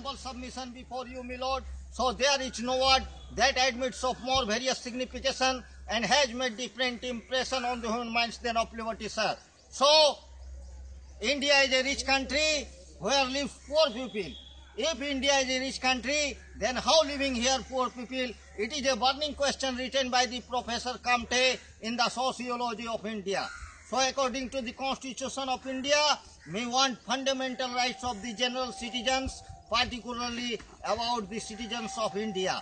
humble submission before you, my lord. So there is no word that admits of more various signification and has made different impression on the human minds than of liberty, sir. So India is a rich country where live poor people. If India is a rich country, then how living here poor people? It is a burning question written by the Professor Kamte in the Sociology of India. So according to the Constitution of India, we want fundamental rights of the general citizens, particularly about the citizens of India.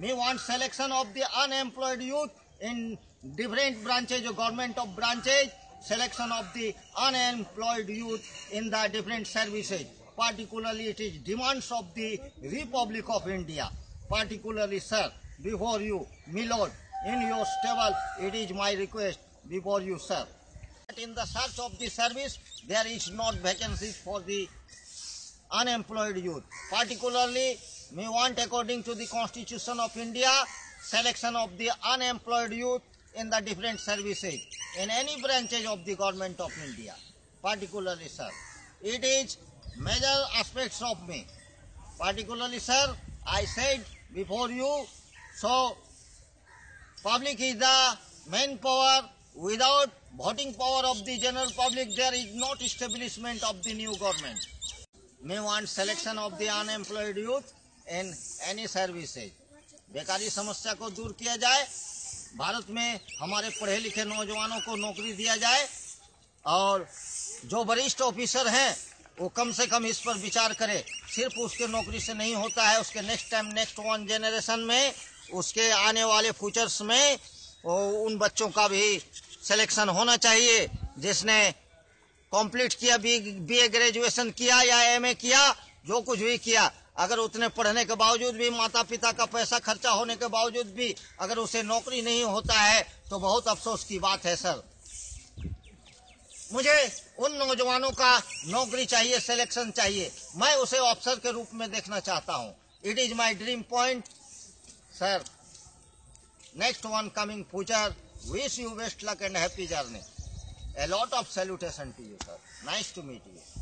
We want selection of the unemployed youth in different branches of government of branches, selection of the unemployed youth in the different services. Particularly it is demands of the Republic of India. Particularly, sir, before you, my lord, in your stable, it is my request before you, sir. In the search of the service, there is not vacancies for the unemployed youth. Particularly, we want according to the Constitution of India, selection of the unemployed youth in the different services, in any branches of the government of India. Particularly, sir, it is major aspects of me. Particularly, sir, I said before you, so public is the main power. Without voting power of the general public, there is not establishment of the new government. We want selection of the unemployed youth in any services. बेकारी समस्या को दूर किया जाए भारत में हमारे पढ़े लिखे नौजवानों को नौकरी दिया जाए और जो वरिष्ठ ऑफिसर हैं, वो कम से कम इस पर विचार करे सिर्फ़ उसके नौकरी से नहीं होता है, उसके next time next one generation में, उसके आने वाले फ्यूचर्स में उन बच्चों का भी सिलेक्शन होना चाहिए, जिसने कंप्लीट किया बी बी ग्रेजुएशन किया या एमए किया, जो कुछ भी किया, अगर उतने पढ़ने के बावजूद भी माता पिता का पैसा खर्चा होने के बावजूद भी, अगर उसे नौकरी नहीं होता है तो बहुत अफसोस की बात है, सर। मुझे उन नौजवानों का नौकरी चाहिए सिलेक्शन चाहिए, मैं उसे अफसर के रूप में देखना चाहता हूँ। It is my dream point sir next one coming future wish you best luck and happy journey a lot of salutation to you sir. Nice to meet you